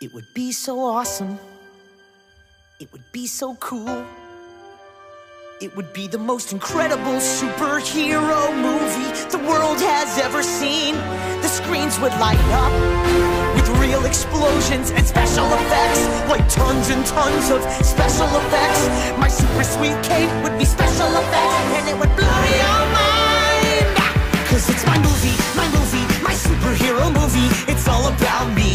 It would be so awesome. It would be so cool. It would be the most incredible superhero movie the world has ever seen. The screens would light up with real explosions and special effects, like tons and tons of special effects. My super sweet cape would be special effects, and it would blow your mind. Cause it's my movie, my movie, my superhero movie. It's all about me,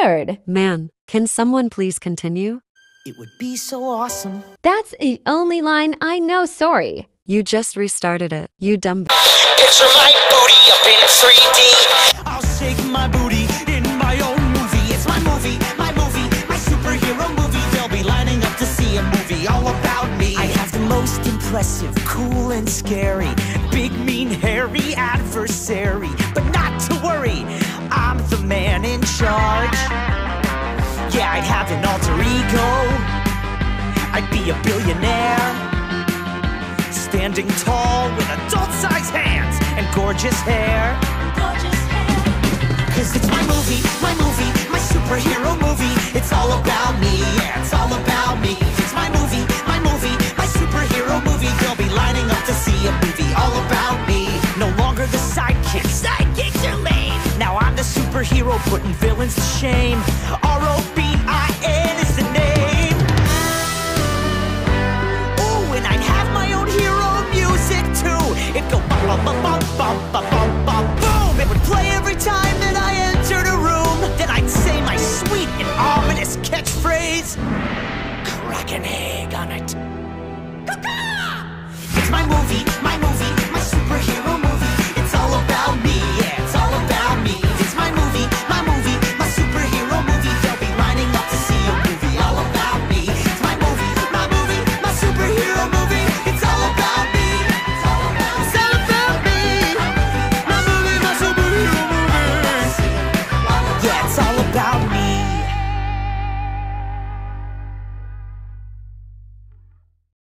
Nerd. Man, can someone please continue? It would be so awesome. That's the only line I know, sorry. You just restarted it, you dumb. Picture my booty up in 3D. I'll shake my booty in my own movie. It's my movie, my movie, my superhero movie. They'll be lining up to see a movie all about me. I have the most impressive, cool and scary, big, mean, hairy adversary. But not to worry, I'm the man in charge. I'd have an alter ego. I'd be a billionaire. Standing tall with adult sized hands and gorgeous hair. Cause it's my movie, my movie, my superhero movie. It's all about me, yeah, it's all about me. It's my movie, my movie, my superhero movie. They'll be lining up to see a movie all about me. No longer the sidekick, sidekicks are lame. Now I'm the superhero putting villains to shame. Bum bum bum bum boom. It would play every time that I entered a room. Then I'd say my sweet and ominous catchphrase. Crack an egg on it. It's my movie, my